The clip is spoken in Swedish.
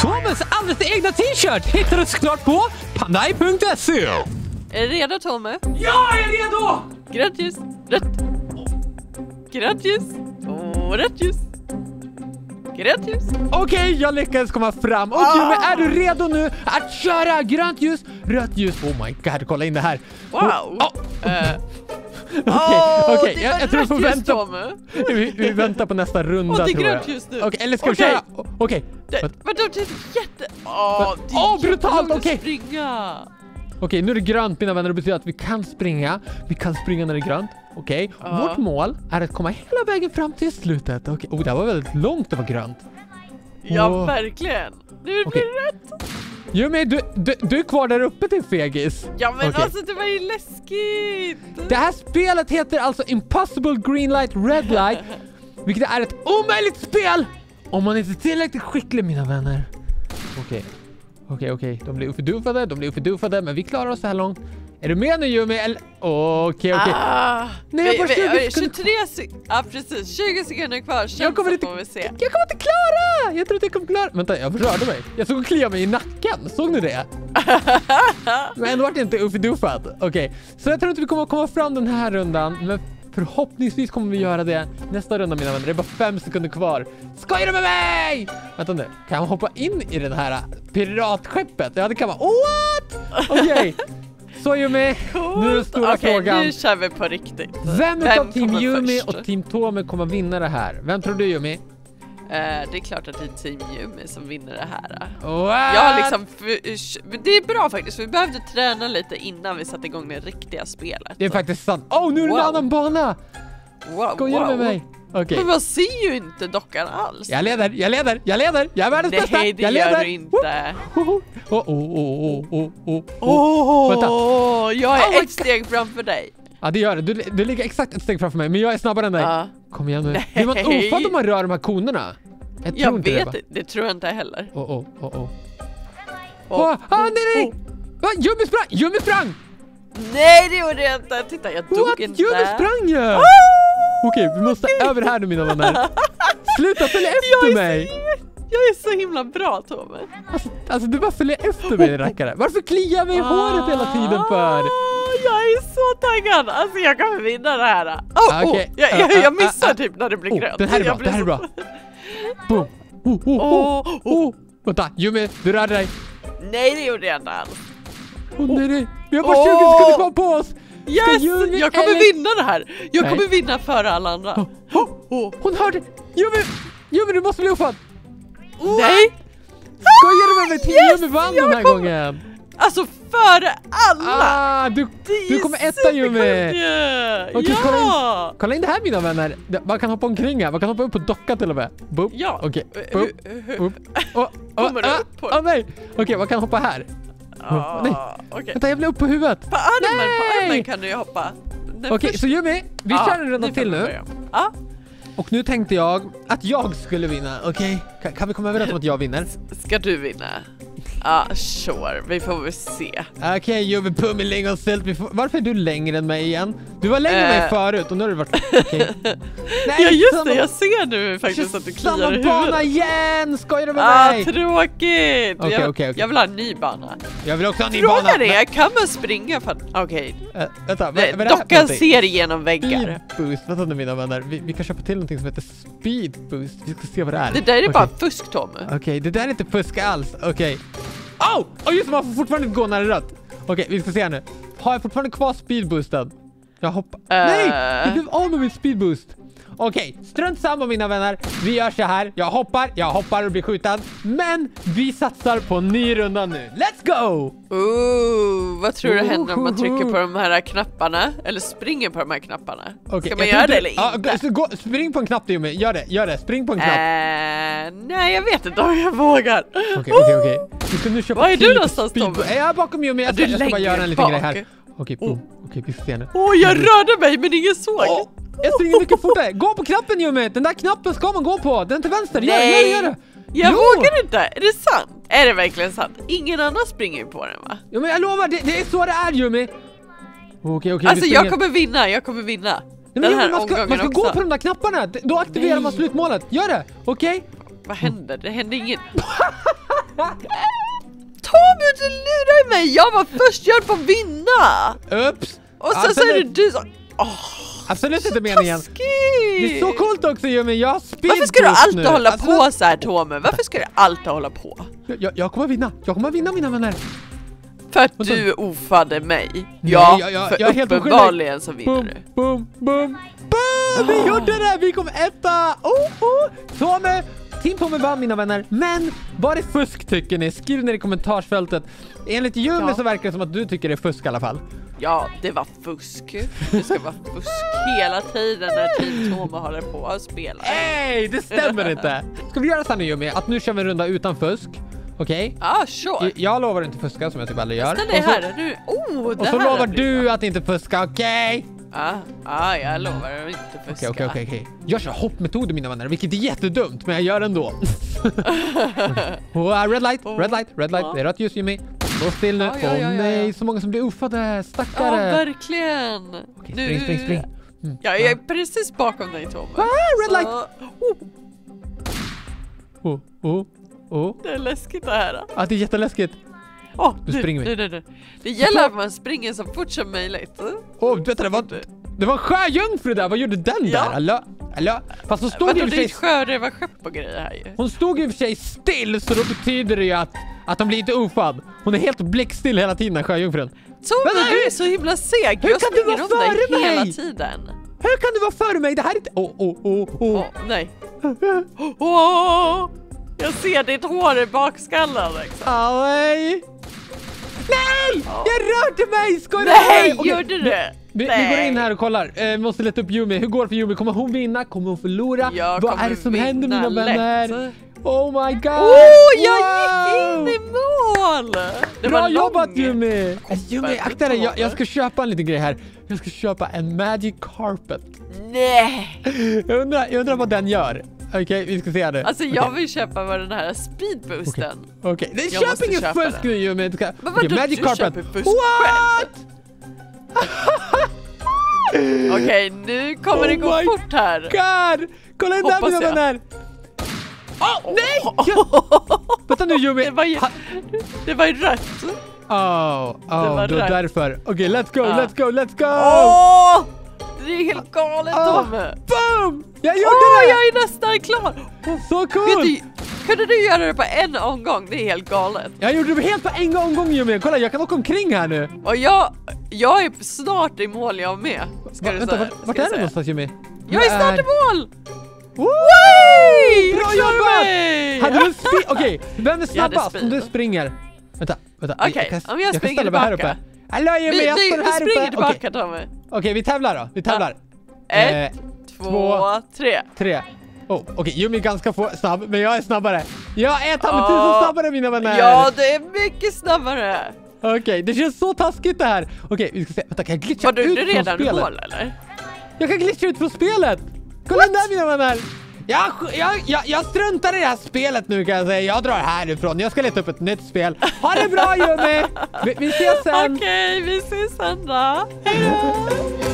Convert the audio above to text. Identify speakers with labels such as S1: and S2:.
S1: Tomes alldeles egna t-shirt hittar du såklart på pandai.se.
S2: Är du redo Tommy?
S1: Jag är redo!
S2: Grönt ljus, rött. Grönt ljus och rött ljus. Grönt ljus.
S1: Okej, jag lyckades komma fram. Och Jimmy, är du redo nu att köra? Grönt ljus, rött ljus. Oh my god, kolla in det här.
S2: Wow.
S1: Oh, oh. Okej, okej,
S2: det
S1: jag,
S2: var
S1: jag tror vi får vänta. Vi, vi väntar på nästa runda
S2: Åh, det är
S1: tror jag.
S2: grönt ljus nu.
S1: Okej, eller ska vi köra? Okej.
S2: Det,
S1: Vänta.
S2: det är jätte... Åh, det är
S1: Åh, brutalt, okej.
S2: springa.
S1: Okej, nu är det grönt mina vänner. Det betyder att vi kan springa. Vi kan springa när det är grönt. Okej,
S2: Ja.
S1: vårt mål är att komma hela vägen fram till slutet. Okej, oh, det här var väldigt långt att vara grönt.
S2: Ja,
S1: Åh.
S2: verkligen. Nu blir det rätt.
S1: Jimmy, du, du, du är kvar där uppe till fegis.
S2: Ja, men
S1: Okej.
S2: alltså det var ju läskigt.
S1: Det här spelet heter alltså Impossible Green Light Red Light, vilket är ett omöjligt spel om man inte är tillräckligt skicklig mina vänner. Okej, okej, okej. De blir uppduffade, de blir uppduffade, men vi klarar oss så här långt. Är du med nu Jimmy? Eller? Okej, okej.
S2: Ah,
S1: Nej, jag
S2: vi-
S1: bara
S2: vi-
S1: 20
S2: oj,
S1: sekunder
S2: 23 sekunder. Ja, precis. 20 sekunder kvar. Sen
S1: Jag kommer inte-
S2: får vi se.
S1: Jag kommer inte klara! Jag tror inte jag kommer klara. Vänta, jag rörde mig. Jag såg och kliade mig i nacken. Såg ni det? Men ändå vart jag inte uffiduffad. Okej, så jag tror inte vi kommer komma fram den här rundan. Men förhoppningsvis kommer vi göra det nästa runda mina vänner. Det är bara fem sekunder kvar. Skojar du med mig? Vänta nu, kan man hoppa in i det här piratskeppet? Ja, det kan man. What? Okej. Så Yumi, nu är den stora
S2: Okej,
S1: frågan.
S2: nu kör vi på riktigt.
S1: Vem,
S2: Vem
S1: av Team Yumi
S2: först?
S1: och Team Tome kommer vinna det här? Vem tror du Yumi?
S2: Eh, det är klart att det är Team Yumi som vinner det här.
S1: What?
S2: Jag har liksom, det är bra faktiskt, vi behövde träna lite innan vi satte igång det riktiga spelet.
S1: Det är faktiskt sant. Oh, nu är det
S2: Wow.
S1: en annan bana!
S2: wow,
S1: Skojar du med
S2: wow.
S1: mig? Okej.
S2: Men man ser ju inte dockan alls.
S1: Jag leder, jag leder, jag leder! Jag är världens bästa!
S2: Nej, det
S1: jag
S2: gör
S1: leder.
S2: du inte.
S1: Oh, oh, oh, oh, oh, oh, oh.
S2: Åh,
S1: Vänta.
S2: jag är
S1: Oh my
S2: ett steg framför dig.
S1: Ja, det gör det. Du, du ligger exakt ett steg framför mig, men jag är snabbare än dig.
S2: Ja.
S1: Kom igen nu.
S2: Nej.
S1: Blir man ofatt om man rör de här konerna? Jag tror
S2: Jag
S1: inte
S2: vet
S1: det, va?
S2: inte, det tror jag inte heller.
S1: Oh, oh, oh, oh.
S2: Åh,
S1: Oh, ah, nej, nej!
S2: oh.
S1: Va? Jummi sprang! Jummi sprang!
S2: Nej, det gjorde jag inte. Titta, jag dog
S1: What?
S2: inte.
S1: Jummi sprang ju!
S2: Oh!
S1: Okej, vi måste över här nu mina vänner. Sluta följa efter mig!
S2: jag är så himla bra Tommy.
S1: Alltså, alltså du bara följer efter mig rackare. Varför kliar jag mig i håret hela tiden för?
S2: Ah, Jag är så taggad! Alltså jag kommer vinna det här! Oh, oh, jag, jag,
S1: ah,
S2: jag missar typ när det blir
S1: Oh,
S2: grönt.
S1: den här är bra, det här är bra. Boom! Oh, oh, oh,
S2: Åh,
S1: oh. Vänta, Jimmy, du rörde dig.
S2: Nej det gjorde jag inte alls.
S1: Oh, nej, nej. Vi har bara 20
S2: Åh.
S1: sekunder kvar på oss.
S2: Yes! Jag kommer vinna det här! Jag kommer vinna före alla andra.
S1: Hon hörde. Jimmy, Jimmy du måste bli ofatt.
S2: Nej!
S1: Skojar du med mig?
S2: Yes,
S1: Jimmy vann
S2: jag
S1: den här
S2: kom-
S1: gången.
S2: Alltså före alla!
S1: Ah, du, du kommer etta Jimmy.
S2: ju!
S1: Okej, kolla
S2: ja!
S1: Kolla in det här mina vänner. Man kan hoppa omkring här. Man kan hoppa upp på dockan till och med. Boop.
S2: Ja.
S1: Okej.
S2: Eh,
S1: Boop. Upp. Oh, oh,
S2: Kommer du
S1: ah,
S2: upp på-
S1: ah, nej. Okej, man kan hoppa här.
S2: Ah,
S1: nej.
S2: Okej.
S1: Vänta, jag blev upp på huvudet.
S2: På armen, på
S1: Nej!
S2: armen kan du ju hoppa.
S1: Okej,
S2: första-
S1: så Jimmy, vi
S2: Ja,
S1: kör en runda till nu.
S2: Ja,
S1: Och nu tänkte jag att jag skulle vinna, okej? Kan, kan vi komma överens om att jag vinner?
S2: ska du vinna? Ja, sure. Vi får väl se.
S1: Okej, Jimmy Pummelingonsylt, vi får... varför är du längre än mig igen? Du var längre än mig
S2: Eh.
S1: förut och nu har du varit... Okej. Nej,
S2: Ja just
S1: samma-
S2: det, jag ser nu faktiskt att du kliar
S1: Samma
S2: i
S1: bana
S2: huvudet.
S1: igen! Skojar du med
S2: Ah,
S1: mig?
S2: tråkigt!
S1: Okej,
S2: jag,
S1: okej, okej.
S2: jag vill ha en ny bana.
S1: Jag vill också ha en ny bana.
S2: Frågan är, kan man springa för. Okej,
S1: vänta,
S2: Nej,
S1: vad är det här för
S2: dockan ser igenom väggar.
S1: Speed boost, vänta nu mina vänner. Vi, vi kan köpa till någonting som heter speed boost. Vi ska se vad det är.
S2: Det där är
S1: Okej.
S2: bara fusk Tommy.
S1: Okej, det där är inte fusk alls. Okej. Oh! oh! just det, man får fortfarande inte gå när det är rött. Okej, vi ska se här nu. Har jag fortfarande kvar speedboosten? Jag hoppar... Nej! Jag blev av med min speedboost. Okej, strunt samma mina vänner. Vi gör så här. Jag hoppar, jag hoppar och blir skjuten. Men vi satsar på en ny runda nu. Let's go!
S2: Ooh, vad tror du händer om man trycker på de här knapparna? Eller springer på de här knapparna?
S1: Okej,
S2: Ska
S1: jag
S2: man göra det eller inte?
S1: så gå, spring på en knapp Jimmy. Gör det, gör det. Spring på en knapp.
S2: Eh, nej, jag vet inte om jag vågar.
S1: Okej, okej, okej.
S2: Var är du någonstans, Tommy?
S1: Jag är bakom Jimmy. Jag
S2: Ja,
S1: ska, jag ska bara göra en liten
S2: bak.
S1: grej här. Okej, boom. Okej, vi ska se nu.
S2: Åh, jag rörde mig men ingen såg.
S1: Åh, jag springer mycket fortare. Gå på knappen Jimmy! Den där knappen ska man gå på. Den till vänster. Gör det, gör det, gör det.
S2: Jag
S1: Jo!
S2: vågar inte. Är det sant? Är det verkligen sant? Ingen annan springer på den va?
S1: Ja, men jag lovar, det, det är så det är Jimmy. Okej, okej.
S2: Alltså jag kommer vinna, jag kommer vinna.
S1: Nej,
S2: Den här
S1: man ska,
S2: omgången
S1: man ska gå på de där knapparna. Då aktiverar man
S2: Nej.
S1: slutmålet. Gör det, okej?
S2: Vad händer? Det händer inget. Tommy du lurar mig! Jag var först, jag höll på att vinna!
S1: Ups!
S2: Och sen så är det du som... Åh,
S1: Absolut inte meningen. Det är så coolt också Jimmy, jag har speed
S2: Varför ska du alltid
S1: nu.
S2: hålla
S1: Alltså,
S2: på så här Tommy? Varför ska du alltid hålla på?
S1: Jag, jag kommer vinna, jag kommer vinna mina vänner.
S2: För att du ofade mig? ja,
S1: jag- jag-
S2: för
S1: jag är helt
S2: uppenbarligen så vinner
S1: Boom,
S2: du.
S1: boom, boom, boom! Vi
S2: Ah.
S1: gjorde det! Vi kom etta! Oh, oh! Tommy! Team Tommy vann mina vänner, men var det fusk tycker ni? Skriv ner i kommentarsfältet. Enligt Jimmy
S2: Ja.
S1: så verkar det som att du tycker det är fusk i alla fall.
S2: Ja, det var fusk. Det ska vara fusk hela tiden när Team Tommy håller på att spela.
S1: Nej, det stämmer inte! Ska vi göra så här nu Jimmy, att nu kör vi en runda utan fusk? Okej?
S2: Ah, sure.
S1: Jag- lovar inte fuska som jag typ aldrig gör.
S2: Ställ dig
S1: Och
S2: här nu. Oh,
S1: Och
S2: det
S1: så
S2: här
S1: lovar du
S2: bra.
S1: att inte fuska, okej?
S2: Ah, ah, jag lovar att inte fuska.
S1: Okej, okej, okej, okej. Jag kör hoppmetoder mina vänner, vilket är jättedumt, men jag gör det ändå. Oh, red light, red light, red light. Det är rött ljus Jimmy. Stå still nu. Åh
S2: Ja, ja, ja, ja,
S1: nej,
S2: ja.
S1: så många som blir.
S2: Ja,
S1: Stackare.
S2: verkligen.
S1: Okej, spring, spring, spring. Mm.
S2: Ja, jag är precis bakom dig Tommy.
S1: Ah, red light.
S2: Så- Oh,
S1: Oh, oh, oh.
S2: det är läskigt det här.
S1: Ah, det är jätteläskigt.
S2: Oh,
S1: Nu springer vi.
S2: Nu, nu, nu. Det gäller att man springer så fort som möjligt.
S1: Åh, oh, vänta, det var, det var en sjöjungfru där. Vad gjorde den
S2: Ja.
S1: där? Hallå? Hallå? Fast hon stod
S2: Vadå,
S1: i och
S2: det
S1: för
S2: är ett
S1: sig...
S2: sjörövarskepp och grejer här ju.
S1: Hon stod i och för sig still, så då betyder det ju att, att hon blir inte uffad. Hon är helt blickstill hela tiden, den sjöjungfrun.
S2: Tommy,
S1: Vänta,
S2: du är så himla seg.
S1: hur
S2: Jag
S1: kan du vara före
S2: hela
S1: mig?
S2: tiden.
S1: Hur kan du vara före mig? Det här är inte... Åh, åh, åh,
S2: Åh,
S1: åh.
S2: nej. Åh, jag ser ditt hår i bakskallen liksom.
S1: Aj! Nej! Jag rörde mig! Skojar du
S2: Nej?
S1: Okej,
S2: gjorde du?
S1: Vi, vi
S2: Nej.
S1: går in här och kollar. Eh, vi måste leta upp Yumi. Hur går det för Yumi? Kommer hon vinna? Kommer hon förlora?
S2: Jag
S1: Vad är det som händer mina vänner? Oh my god!
S2: Åh, jag
S1: Wow!
S2: gick in i mål! Det
S1: Bra
S2: var
S1: jobbat Yumi,
S2: Super.
S1: akta dig. Jag, jag ska köpa en liten grej här. Jag ska köpa en magic carpet.
S2: Nej!
S1: Jag undrar, jag undrar vad den gör. Okej, vi ska se nu.
S2: Alltså jag vill köpa vad den här speedboosten.
S1: Okej, okay.
S2: Jag
S1: köp
S2: köpa
S1: fusk
S2: det.
S1: nu ska-
S2: Men vadå,
S1: magic
S2: du
S1: carpet.
S2: köper fusk
S1: What?
S2: Okej, nu kommer det
S1: Oh
S2: gå
S1: my
S2: fort här.
S1: God! Kolla in där
S2: Hoppas
S1: mina Oh, nej! Vänta nu Yumi!
S2: Det var ju, det var ju rött.
S1: Oh, oh,
S2: var
S1: det var därför. Okej, let's go,
S2: Ja.
S1: let's go, let's go!
S2: Åh! Det är helt galet
S1: Oh,
S2: Tommy.
S1: boom! Jag gjorde
S2: Åh,
S1: det!
S2: jag är nästan klar.
S1: Så
S2: Vet
S1: cool!
S2: du, kunde du göra det på en omgång? Det är helt galet.
S1: Jag gjorde det helt på en gång, gång Yumi. Kolla, jag kan åka omkring här nu.
S2: Och jag, jag är snart i mål jag med. Ska
S1: Va,
S2: du
S1: vänta, vart, vart är du någonstans Jimmy?
S2: Jag är snart i mål! Whee!
S1: Bra
S2: Jag
S1: jobbat! Hade du speed? Okej, vem är
S2: Jag
S1: snabbast om du springer? Vänta, vänta.
S2: Okej,
S1: kan,
S2: om jag
S1: kan
S2: springer
S1: ställa mig här
S2: tillbaka.
S1: uppe. Hallå Jimmy,
S2: Vi,
S1: jag
S2: vi,
S1: står
S2: vi
S1: här
S2: springer
S1: uppe.
S2: tillbaka
S1: Okej,
S2: Tommy.
S1: Okej, vi tävlar då. Vi tävlar.
S2: Ett,
S1: Eh,
S2: två, tre.
S1: tre. Oh, Okej, Jimmy är ganska få, snabb, men jag är snabbare. Jag är ta mig tusen
S2: Ja.
S1: snabbare mina vänner!
S2: Ja, det är mycket snabbare.
S1: Okej, det känns så taskigt det här. Okej, vi ska se. Vänta, kan jag glitcha
S2: Var du
S1: ut från
S2: redan i
S1: spelet?
S2: mål eller?
S1: Jag kan glitcha ut från spelet! Kolla in där mina vänner! Jag, jag, jag, jag struntar i det här spelet nu kan jag säga. Jag drar härifrån. Jag ska leta upp ett nytt spel. Ha det bra Jimmy! Vi, vi ses sen!
S2: Okej, vi ses sen då. Hejdå!